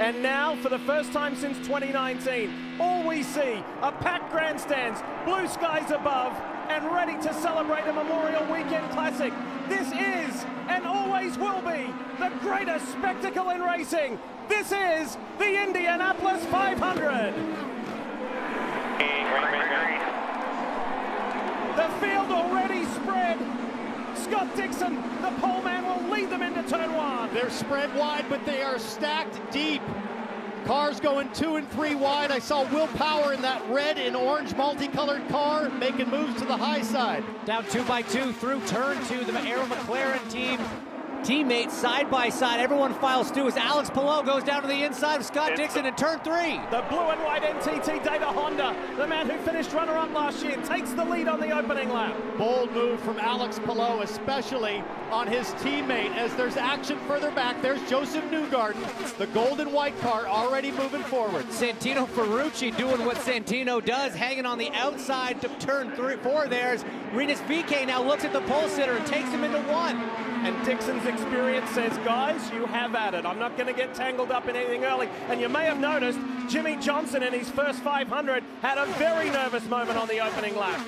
And now, for the first time since 2019, all we see are packed grandstands, blue skies above, and ready to celebrate a Memorial Weekend Classic. This is, and always will be, the greatest spectacle in racing. This is the Indianapolis 500. The field already spread. Scott Dixon, the pole man, will lead them into turn one. They're spread wide, but they are stacked deep. Cars going two and three wide. I saw Will Power in that red and orange multicolored car making moves to the high side. Down two by two through turn two. The Arrow McLaren team teammates side by side. Everyone files through as Alex Palou goes down to the inside of Scott Dixon in turn three. The blue and white NTT Data Honda, the man who finished runner-up last year, takes the lead on the opening lap. Bold move from Alex Palou, especially on his teammate as there's action further back. There's Josef Newgarden, the gold and white car already moving forward. Santino Ferrucci doing what Santino does, hanging on the outside to turn three, four there's Rinus VeeKay now looks at the pole sitter and takes him into one. And Dixon's experience says, guys, you have at it. I'm not going to get tangled up in anything early. And you may have noticed Jimmie Johnson in his first 500 had a very nervous moment on the opening lap.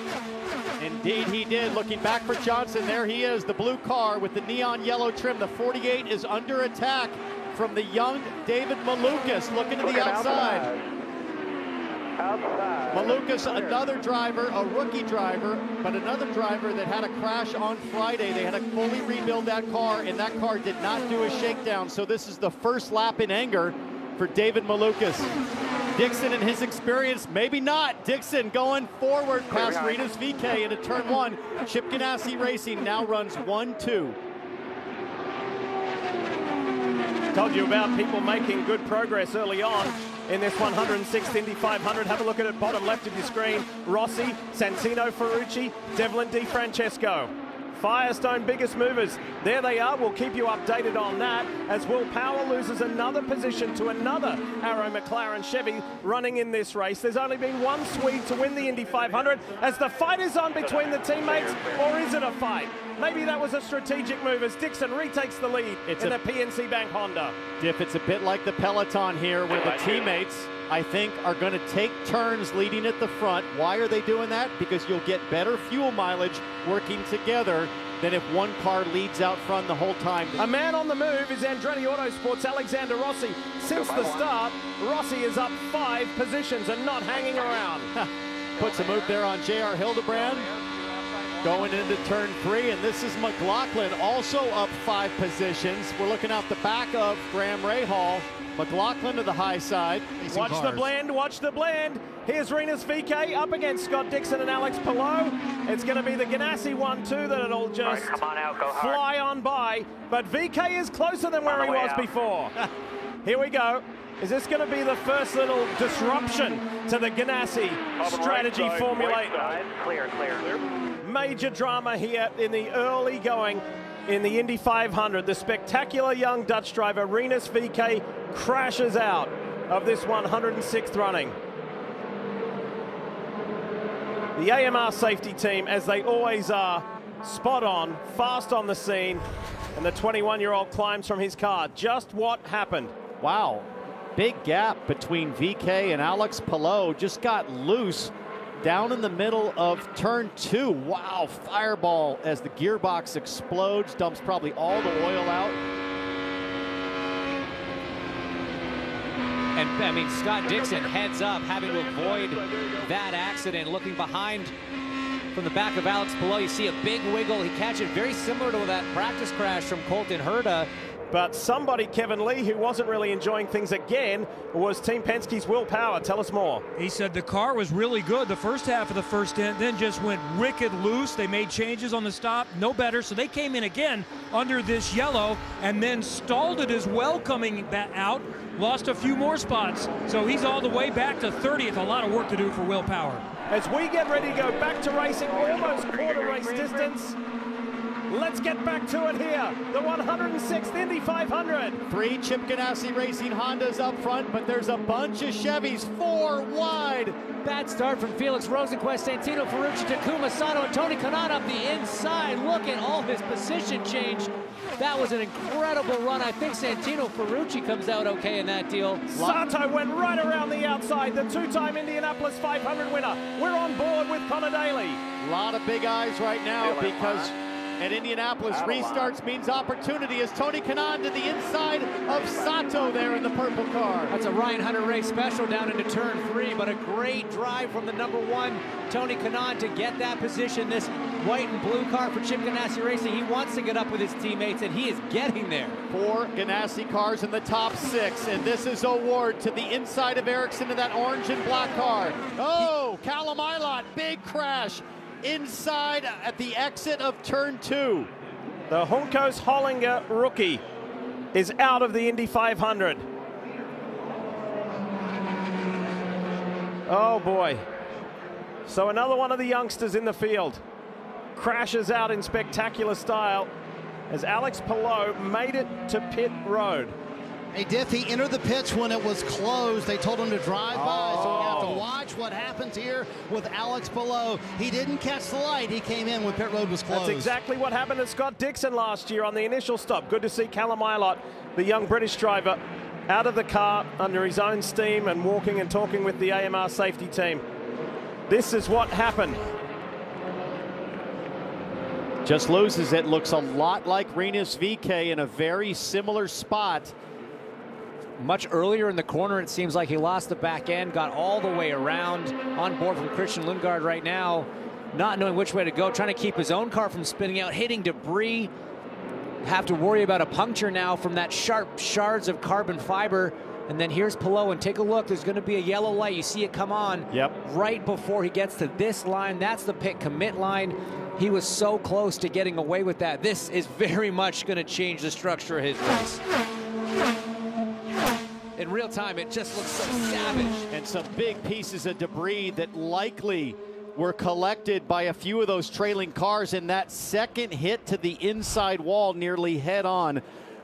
Indeed, he did. Looking back for Johnson, there he is, the blue car with the neon yellow trim. The 48 is under attack from the young David Malukas looking to the outside. Outside. Malukas, another driver, a rookie driver, but another driver that had a crash on Friday. They had to fully rebuild that car, and that car did not do a shakedown. So this is the first lap in anger for David Malukas. Dixon and his experience, maybe not. Dixon going forward past Rinus VeeKay into turn one. Chip Ganassi Racing now runs one, two. Told you about people making good progress early on in this 106th Indy 500. Have a look at it, bottom left of your screen. Rossi, Santino Ferrucci, Devlin DeFrancesco. Firestone biggest movers. There they are. We'll keep you updated on that as Will Power loses another position to another Arrow McLaren Chevy running in this race. There's only been one Swede to win the Indy 500 as the fight is on between the teammates, or is it a fight? Maybe that was a strategic move as Dixon retakes the lead It's in a- the PNC Bank Honda. Diff, it's a bit like the peloton here where the teammates, I think, are going to take turns leading at the front. Why are they doing that? Because you'll get better fuel mileage working together than if one car leads out front the whole time. A man on the move is Andretti Autosport's Alexander Rossi. Since the start, Rossi is up five positions and not hanging around. Puts a move there on J.R. Hildebrand. Going into turn three, and this is McLaughlin also up five positions. We're looking out the back of Graham Rahal. McLaughlin to the high side. Watch the blend, watch the blend. Here's Rinus VeeKay up against Scott Dixon and Alex Palou. It's going to be the Ganassi one, too, that it'll just come on out, go fly on by. But VeeKay is closer than where he was out. before. Here we go. Is this going to be the first little disruption to the Ganassi strategy Right side, Formula right 8? side. Clear, clear. Major drama here in the early going in the Indy 500. The spectacular young Dutch driver Rinus VeeKay crashes out of this 106th running. The AMR safety team, as they always are, spot on, fast on the scene, and the 21-year-old climbs from his car. Just what happened? Wow. Big gap between VeeKay and Alex Palou. Just got loose down in the middle of turn two. Wow, fireball as the gearbox explodes, dumps probably all the oil out. And I mean, Scott Dixon heads up, having to avoid that accident. Looking behind from the back of Alex Palou, you see a big wiggle. He catches very similar to that practice crash from Colton Herta. But somebody, Kevin Lee, who wasn't really enjoying things again, was Team Penske's Will Power. Tell us more. He said the car was really good the first half of the first stint, then just went wicked loose. They made changes on the stop, no better. So they came in again under this yellow and then stalled it as well coming back out. Lost a few more spots. So he's all the way back to 30th. A lot of work to do for Will Power. As we get ready to go back to racing, almost quarter race distance. Let's get back to it here. The 106th Indy 500. Three Chip Ganassi Racing Hondas up front, but there's a bunch of Chevys, four wide. Bad start from Felix Rosenqvist, Santino Ferrucci, Takuma Sato, and Tony Kanaan up the inside. Look at all his position change That was an incredible run. I think Santino Ferrucci comes out okay in that deal. Sato went right around the outside, the two-time Indianapolis 500 winner. We're on board with Conor Daly. A lot of big eyes right now because at Indianapolis, restarts means opportunity as Tony Kanaan to the inside of Sato there in the purple car. That's a Ryan Hunter-Reay's special down into turn three, but a great drive from the number one, Tony Kanaan, to get that position. This white and blue car for Chip Ganassi Racing. He wants to get up with his teammates, and he is getting there. Four Ganassi cars in the top six, and this is O'Ward to the inside of Ericsson in that orange and black car. Oh, Callum Ilott, big crash inside at the exit of turn two. The Juncos Hollinger rookie is out of the Indy 500. Oh boy. So another one of the youngsters in the field crashes out in spectacular style as Alex Palou made it to pit road. Hey, Diff, he entered the pits when it was closed. They told him to drive by, so oh, we have to watch what happens here with Alex Palou. He didn't catch the light. He came in when pit road was closed. That's exactly what happened to Scott Dixon last year on the initial stop. Good to see Callum Ilott, the young British driver, out of the car under his own steam and walking and talking with the AMR safety team. This is what happened. Just loses it. Looks a lot like Rinus VeeKay in a very similar spot. Much earlier in the corner, it seems like he lost the back end, got all the way around on board from Christian Lundgaard right now, not knowing which way to go, trying to keep his own car from spinning out, hitting debris. Have to worry about a puncture now from that sharp shards of carbon fiber. And then here's Palou, and take a look. There's going to be a yellow light. You see it come on Yep. right before he gets to this line. That's the pit commit line. He was so close to getting away with that. This is very much going to change the structure of his race. In real time, it just looks so savage. and some big pieces of debris that likely were collected by a few of those trailing cars in that second hit to the inside wall nearly head on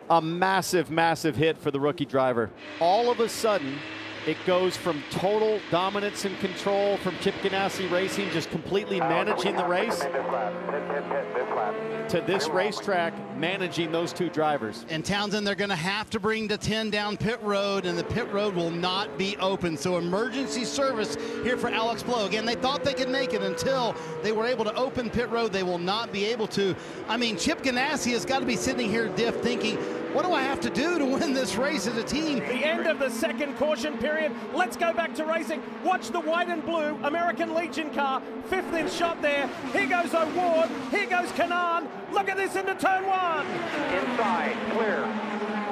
a massive massive hit for the rookie driver all of a sudden it goes from total dominance and control from Chip Ganassi Racing just completely managing the race to this racetrack managing those two drivers And Townsend, they're going to have to bring the 10 down pit road, and the pit road will not be open. So emergency service here for Alex Palou. Again, they thought they could make it until they were able to open pit road. They will not be able to. I mean, Chip Ganassi has got to be sitting here, Diff, thinking, what do I have to do to win this race as a team? The end of the second caution period. Let's go back to racing. Watch the white and blue American Legion car. Fifth in shot there. Here goes O'Ward. Here goes Kanaan. Look at this into turn one. Inside, clear.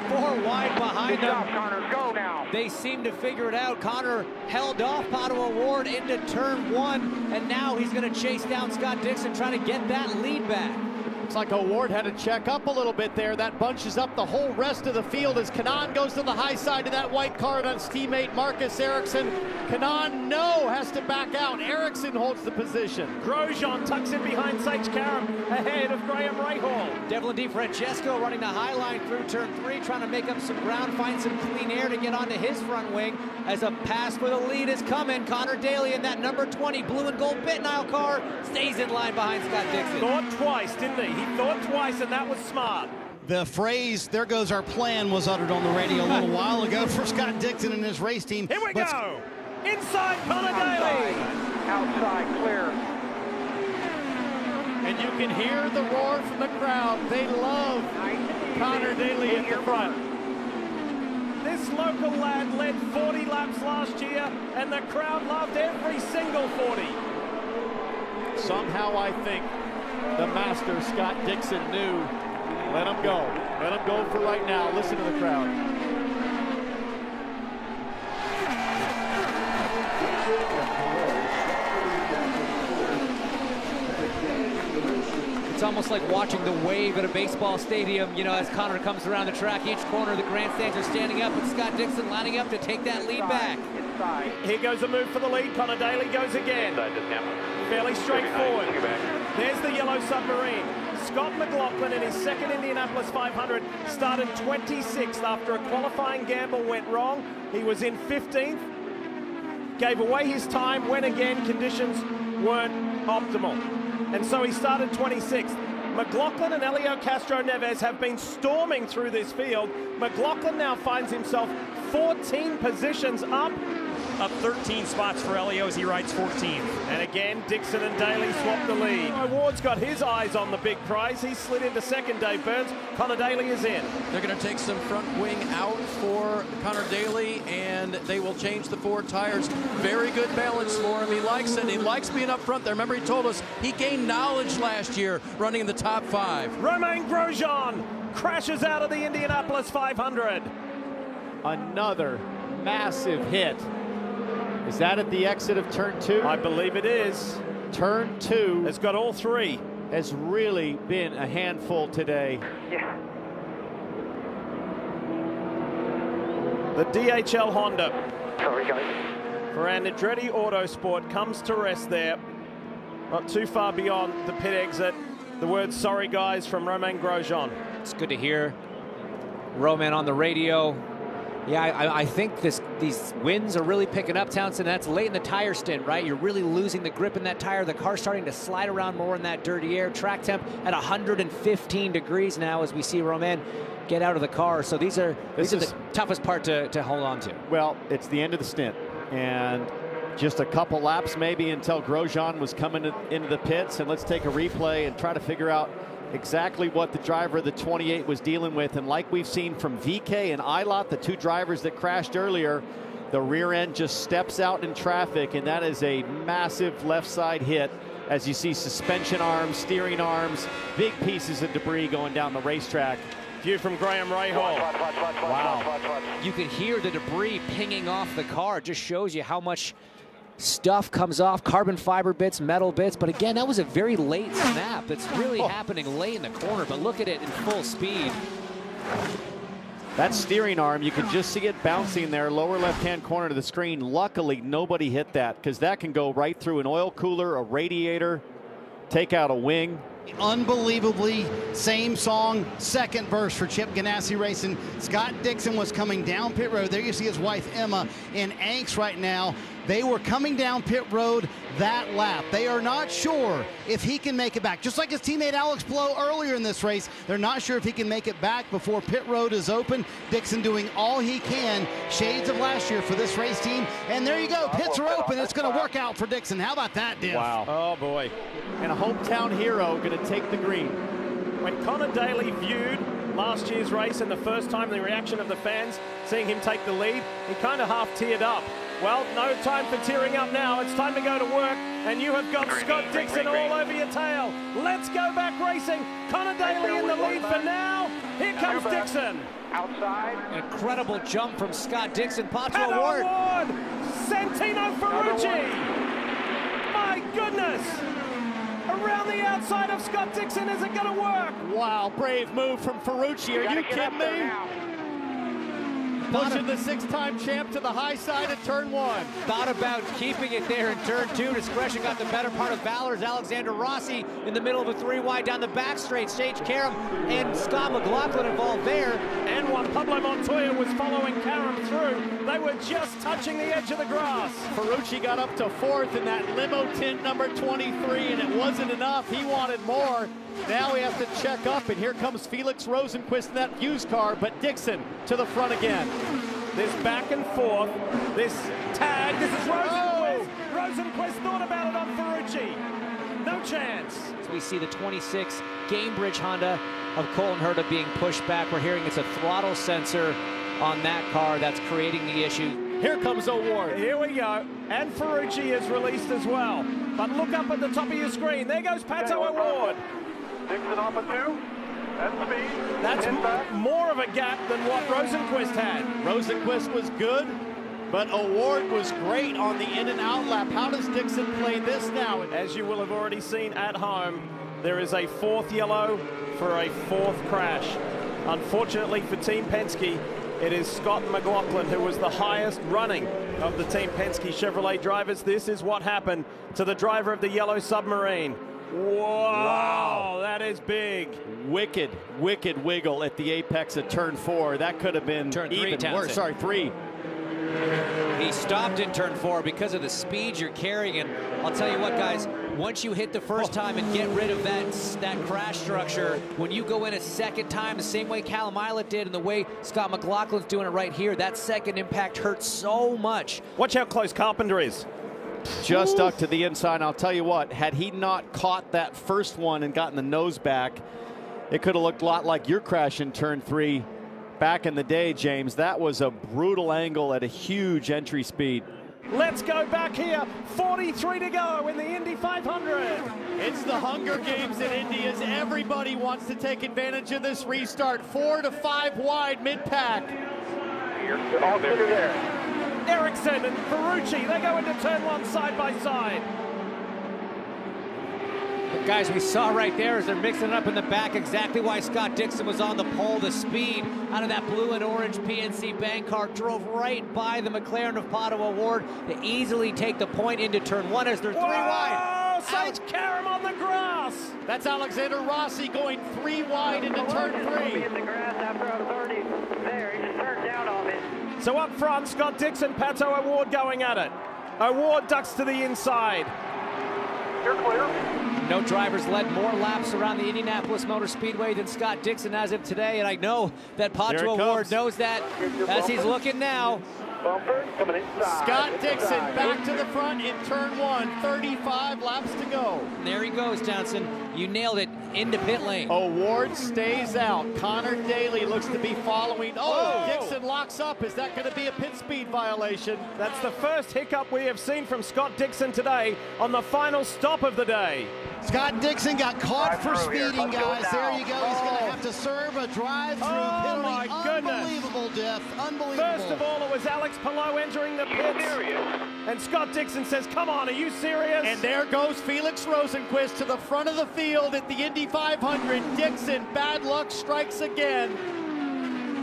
Four wide behind Good job. Conor. Go now. They seem to figure it out. Conor held off Pato O'Ward into turn one, and now he's going to chase down Scott Dixon, trying to get that lead back. Looks like O'Ward had to check up a little bit there. That bunches up the whole rest of the field as Kanaan goes to the high side of that white car on his teammate Marcus Ericsson. Kanaan, no, has to back out. Ericsson holds the position. Grosjean tucks in behind Sage Karam ahead of Graham Rahal. Devlin DeFrancesco running the high line through turn three, trying to make up some ground, find some clean air to get onto his front wing as a pass for the lead is coming. Conor Daly in that number 20 blue and gold Bitnile car stays in line behind Scott Dixon. Thought twice, didn't he? He thought twice, and that was smart. The phrase, there goes our plan, was uttered on the radio a little while ago for Scott Dixon and his race team. Here we But go. Inside Conor Daly. Outside, clear. And you can hear the roar from the crowd. They love Conor Daly at the front. This local lad led 40 laps last year, and the crowd loved every single 40. Somehow I think the master, Scott Dixon, knew. Let him go. Let him go for right now. Listen to the crowd. It's almost like watching the wave at a baseball stadium, you know, as Conor comes around the track. Each corner of the grandstands are standing up, and Scott Dixon lining up to take that lead back. Here goes a move for the lead. Conor Daly goes again. Inside just now. Fairly straightforward. There's the yellow submarine. Scott McLaughlin in his second Indianapolis 500 started 26th after a qualifying gamble went wrong. He was in 15th, gave away his time when again conditions weren't optimal. And so he started 26th. McLaughlin and Helio Castroneves have been storming through this field. McLaughlin now finds himself 14 positions up. Up 13 spots for Helio as he rides 14. And again, Dixon and Daly swap the lead. Ward's got his eyes on the big prize. He slid into second, Dave Burns. Conor Daly is in. They're going to take some front wing out for Conor Daly, and they will change the four tires. Very good balance for him. He likes it. He likes being up front there. Remember, he told us he gained knowledge last year running in the top five. Romain Grosjean crashes out of the Indianapolis 500. Another massive hit. Is that at the exit of turn two? I believe it is. Turn two It's got all three. has really been a handful today. Yeah. The DHL Honda Sorry, guys. for Andretti Autosport comes to rest there. Not too far beyond the pit exit. The word sorry guys from Romain Grosjean. It's good to hear. Romain on the radio. Yeah, I, I think this these winds are really picking up, Townsend. That's late in the tire stint, right? You're really losing the grip in that tire. The car's starting to slide around more in that dirty air. Track temp at 115 degrees now as we see Romain get out of the car. So these are This these are the toughest part to, to hold on to. Well, it's the end of the stint, and just a couple laps maybe until Grosjean was coming into the pits. And let's take a replay and try to figure out exactly what the driver of the 28 was dealing with. And like we've seen from VeeKay and Ilott, the two drivers that crashed earlier, the rear end just steps out in traffic, and that is a massive left side hit. As you see suspension arms, steering arms, big pieces of debris going down the racetrack. View from Graham Rahal. Watch, watch, watch, watch, Wow. watch, watch, watch. You can hear the debris pinging off the car. It just shows you how much stuff comes off carbon fiber bits, metal bits. But again, that was a very late snap. It's really oh. happening late in the corner. But look at it in full speed. That steering arm, you can just see it bouncing there, lower left-hand corner of the screen. Luckily, nobody hit that because that can go right through an oil cooler, a radiator, take out a wing. Unbelievably, same song, second verse for Chip Ganassi Racing. Scott Dixon was coming down pit road. There you see his wife Emma in angst right now. They were coming down pit road that lap. They are not sure if he can make it back. Just like his teammate Alex Palou earlier in this race, they're not sure if he can make it back before pit road is open. Dixon doing all he can, shades of last year for this race team. And there you go, pits are open. It's going to work out for Dixon. How about that, Div? Wow. Oh boy. And a hometown hero going to take the green. When Conor Daly viewed last year's race and the first time the reaction of the fans seeing him take the lead, he kind of half teared up. Well, no time for tearing up now. It's time to go to work, and you have got Green, Scott green, Dixon green, green. all over your tail. Let's go back racing. Conor Daly in the lead for now. Here comes Dixon. Outside. Incredible jump from Scott Dixon. Pato Pato O'Ward. O'Ward. Santino Ferrucci. My goodness. Around the outside of Scott Dixon. Is it going to work? Wow, brave move from Ferrucci. Are you kidding up there me? Pushing the six-time champ to the high side of turn one. Thought about keeping it there in turn two. Discretion got the better part of Valor's Alexander Rossi in the middle of a three wide down the back straight. Sage Karam and Scott McLaughlin involved there. And while Pablo Montoya was following Karam through, they were just touching the edge of the grass. Ferrucci got up to fourth in that limo tint number 23, and it wasn't enough. He wanted more. Now he has to check up, and here comes Felix Rosenqvist in that used car, but Dixon to the front again. This back and forth, this tag, this is Rosenqvist. Oh! Rosenqvist thought about it on Ferrucci. No chance. So we see the 26 Gainbridge Honda of Colton Herta being pushed back. We're hearing it's a throttle sensor on that car that's creating the issue. Here comes O'Ward. Here we go. And Ferrucci is released as well. But look up at the top of your screen. There goes Pato O'Ward. Dixon off a two. That's speed. That's more of a gap than what Rosenqvist had. Rosenqvist was good, but O'Ward was great on the in and out lap. How does Dixon play this now? As you will have already seen at home, there is a fourth yellow for a fourth crash. Unfortunately for Team Penske, it is Scott McLaughlin who was the highest running of the Team Penske Chevrolet drivers. This is what happened to the driver of the yellow submarine. Wow, that is big. Wicked, wicked wiggle at the apex of turn four. That could have been Turn three, even Townsend. worse. Sorry, three. He stopped in turn four because of the speed you're carrying. And I'll tell you what, guys, once you hit the first oh. time and get rid of that, that crash structure, when you go in a second time, the same way Callum Ilott did and the way Scott McLaughlin's doing it right here, that second impact hurts so much. Watch how close Carpenter is. Just stuck to the inside. I'll tell you what, had he not caught that first one and gotten the nose back, it could have looked a lot like your crash in turn three back in the day, James. That was a brutal angle at a huge entry speed. Let's go back here. 43 to go in the Indy 500. It's the Hunger Games in Indy as everybody wants to take advantage of this restart. Four to five wide mid-pack. All clear there. Ericsson and Ferrucci, they go into turn one side by side. But guys, we saw right there as they're mixing it up in the back exactly why Scott Dixon was on the pole. The speed out of that blue and orange PNC Bank car drove right by the McLaren of Pato O'Ward to easily take the point into turn one as they're three Whoa, wide. Sage Karam on the grass. That's Alexander Rossi going three wide into turn three. in the grass after a 30 there. He just turned down on it. So up front, Scott Dixon, Pato O'Ward going at it. O'Ward ducks to the inside. You're clear. No drivers led more laps around the Indianapolis Motor Speedway than Scott Dixon as of today, and I know that There Pato it O'Ward comes. knows that as he's looking now. Bumper coming inside. Scott Dixon back to the front in turn one. 35 laps to go. There he goes, Johnson. You nailed it into pit lane. Oh, O'Ward stays out. Conor Daly looks to be following. Oh, Whoa. Dixon locks up. Is that going to be a pit speed violation? That's the first hiccup we have seen from Scott Dixon today on the final stop of the day. Scott Dixon got caught Drive for through speeding, guys. There you go. He's going to have to serve a drive-through Oh, penalty. my goodness. Unbelievable, Diff. Unbelievable. First of all, it was Alex Palou entering the pits. And Scott Dixon says, Come on, are you serious? And there goes Felix Rosenqvist to the front of the field at the Indy 500. Dixon, bad luck strikes again.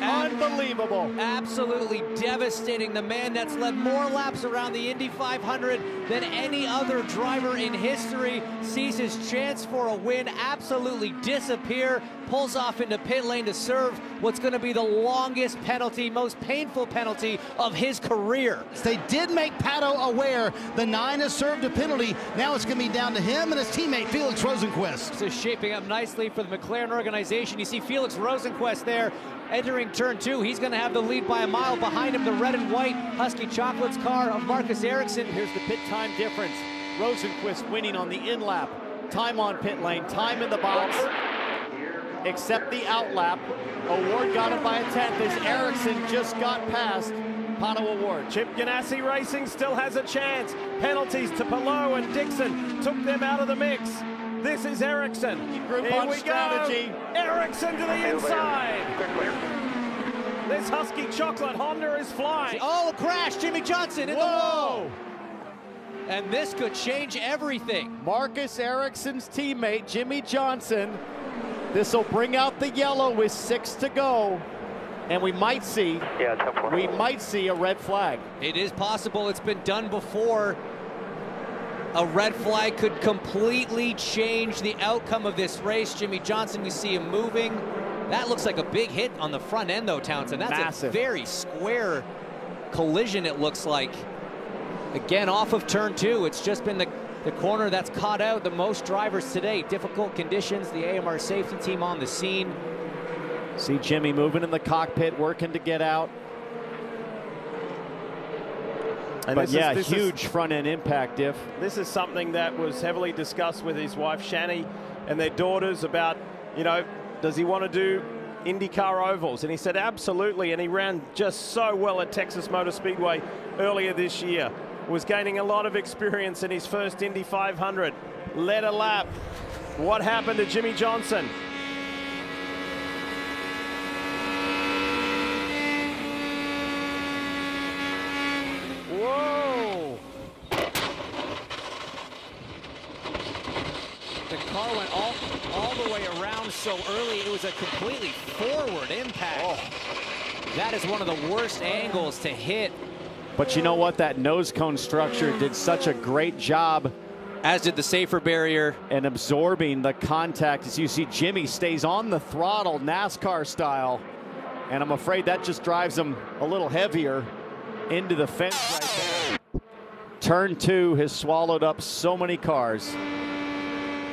Unbelievable. Absolutely devastating. The man that's led more laps around the Indy 500 than any other driver in history sees his chance for a win absolutely disappear. Pulls off into pit lane to serve what's going to be the longest penalty, most painful penalty of his career. They did make Pato aware the nine has served a penalty. Now it's going to be down to him and his teammate Felix Rosenqvist. This is shaping up nicely for the McLaren organization. You see Felix Rosenqvist there entering turn two. He's going to have the lead by a mile behind him. The red and white Huski Chocolates car of Marcus Ericsson. Here's the pit time difference. Rosenqvist winning on the in lap. Time on pit lane, time in the box. Except the out lap. O'Ward got it by a tenth as Ericsson just got past Pato O'Ward. Chip Ganassi Racing still has a chance. Penalties to Palou and Dixon took them out of the mix. This is Ericsson. Group Here on we strategy. go. Ericsson to the inside. This Huski Chocolate Honda is flying. Oh, a crash. Jimmie Johnson in the Whoa! wall. And this could change everything. Marcus Ericsson's teammate, Jimmie Johnson. This will bring out the yellow with six to go. And we might see, Yeah, tough one. we might see a red flag. It is possible. It's been done before. A red flag could completely change the outcome of this race. Jimmie Johnson, we see him moving. That looks like a big hit on the front end, though, Townsend. That's a very square collision, it looks like. Again, off of turn two. It's just been the, the corner that's caught out the most drivers today. Difficult conditions. The AMR safety team on the scene. See Jimmie moving in the cockpit, working to get out. And But this is- yeah, is- huge front end impact, Diff. This is something that was heavily discussed with his wife Chani and their daughters about, you know, does he want to do IndyCar ovals? And he said absolutely. And he ran just so well at Texas Motor Speedway earlier this year. Was gaining a lot of experience in his first Indy 500. Led a lap. What happened to Jimmie Johnson? Whoa! The car went all, all the way around so early, it was a completely forward impact. That is one of the worst angles to hit, But you know what? That nose cone structure did such a great job as did the safer barrier. in absorbing the contact. As you see, Jimmie stays on the throttle, NASCAR style. And I'm afraid that just drives him a little heavier. into the fence right there. Turn two has swallowed up so many cars.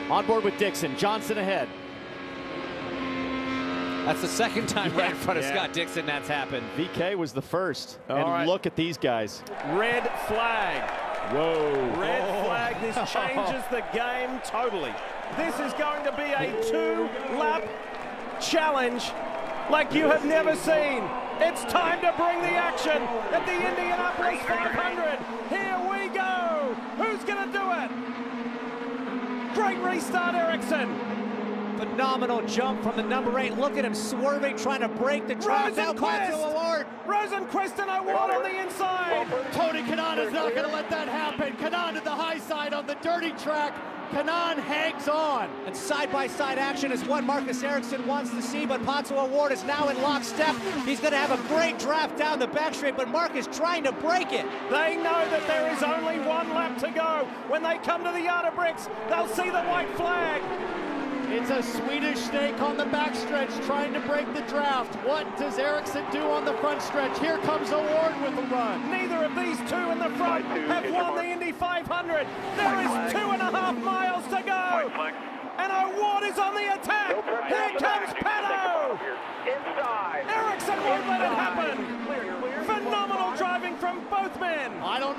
On board with Dixon. Johnson ahead. That's the second time right in front of Yeah. Scott Dixon that's happened. VeeKay was the first. All and right. look at these guys. Red flag. Whoa. Red oh. flag. This changes the game totally. This is going to be a two-lap challenge like you have never seen. It's time to bring the action at the Indianapolis 500. Here we go. Who's going to do it? Great restart, Ericsson. Phenomenal jump from the number eight. Look at him swerving, trying to break the track. Now Rosenqvist. Ponzo O'Ward. Rosenqvist and O'Ward on the inside. Tony Kanaan is not going to let that happen. Kanaan to the high side on the dirty track. Kanaan hangs on. And side-by-side action is what Marcus Ericsson wants to see, but Ponzo O'Ward is now in lockstep. He's going to have a great draft down the back straight, but Marcus trying to break it. They know that there is only one lap to go. When they come to the yard of bricks, they'll see the white flag. It's a Swedish snake on the backstretch trying to break the draft. What does Ericsson do on the front stretch? Here comes O'Ward with a run. Neither of these two in the front have won the Indy 500. There is two and a half miles to go. And O'Ward is on the attack. Here comes Pato. Inside. Ericsson won't let it happen. Phenomenal driving from both men. I don't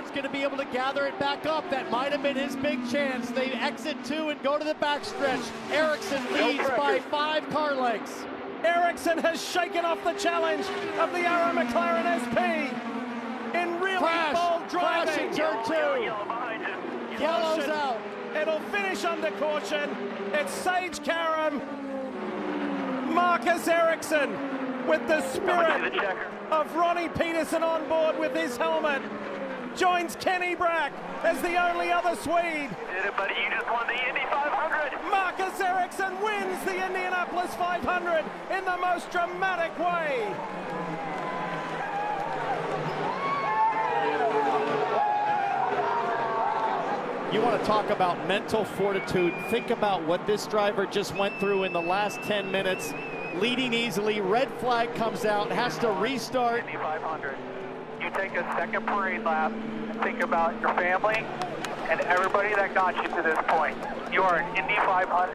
know going to be able to gather it back up. That might have been his big chance. They exit two and go to the backstretch. Ericsson leads by five car lengths. Ericsson has shaken off the challenge of the Arrow McLaren SP in really Crash. bold Crash driving. in turn two. Yellow behind you. Yellow's out. It'll finish under caution. It's Sage Karam, Marcus Ericsson with the Coming to the spirit of Ronnie Peterson on board with his helmet. Joins Kenny Brack as the only other Swede. Did it, buddy. You just won the Indy 500. Marcus Ericsson wins the Indianapolis 500 in the most dramatic way. You want to talk about mental fortitude. Think about what this driver just went through in the last 10 minutes. Leading easily, red flag comes out, has to restart. Indy 500. Take a second parade lap think about your family and everybody that got you to this point. You are an Indy 500